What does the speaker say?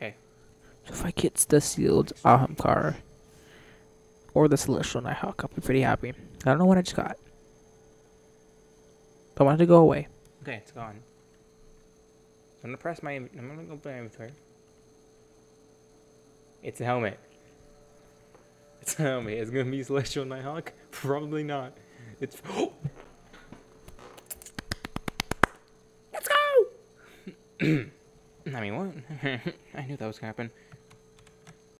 Okay. So if I get the sealed Ahamkara or the Celestial Nighthawk, I'll be pretty happy. I don't know what I just got. I want it to go away. Okay, it's gone. I'm gonna press my. I'm gonna go my inventory. It's a helmet. It's a helmet. It's gonna be Celestial Nighthawk. Probably not. It's. Let's go. I mean, what? I knew that was gonna happen.